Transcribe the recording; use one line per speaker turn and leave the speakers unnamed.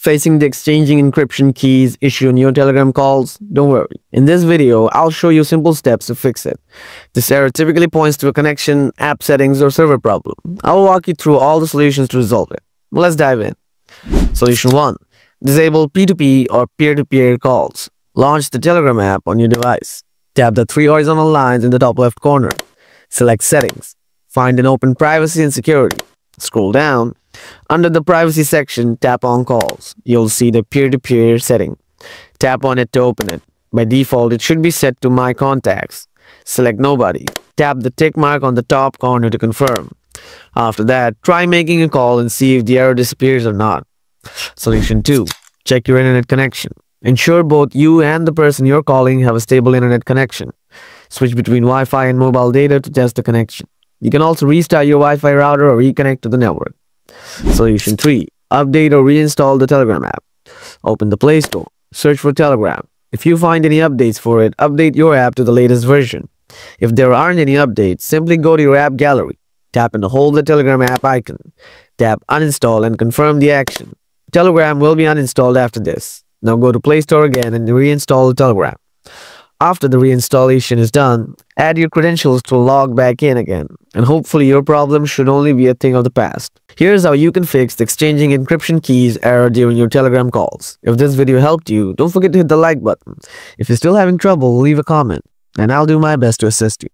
Facing the exchanging encryption keys issue on your Telegram calls? Don't worry. In this video, I'll show you simple steps to fix it. This error typically points to a connection, app settings, or server problem. I'll walk you through all the solutions to resolve it. Let's dive in. Solution 1. Disable P2P or peer-to-peer -peer calls. Launch the Telegram app on your device. Tap the three horizontal lines in the top left corner. Select Settings. Find and open Privacy and Security. Scroll down. Under the Privacy section, tap on Calls. You'll see the peer-to-peer -peer setting. Tap on it to open it. By default, it should be set to My Contacts. Select Nobody. Tap the tick mark on the top corner to confirm. After that, try making a call and see if the error disappears or not. Solution 2. Check your internet connection. Ensure both you and the person you're calling have a stable internet connection. Switch between Wi-Fi and mobile data to test the connection. You can also restart your Wi-Fi router or reconnect to the network. Solution 3. Update or reinstall the Telegram app. Open the Play Store. Search for Telegram. If you find any updates for it, update your app to the latest version. If there aren't any updates, simply go to your app gallery. Tap and hold the Telegram app icon. Tap uninstall and confirm the action. Telegram will be uninstalled after this. Now go to Play Store again and reinstall the Telegram. After the reinstallation is done, add your credentials to log back in again, and hopefully your problem should only be a thing of the past. Here's how you can fix the exchanging encryption keys error during your Telegram calls. If this video helped you, don't forget to hit the like button. If you're still having trouble, leave a comment, and I'll do my best to assist you.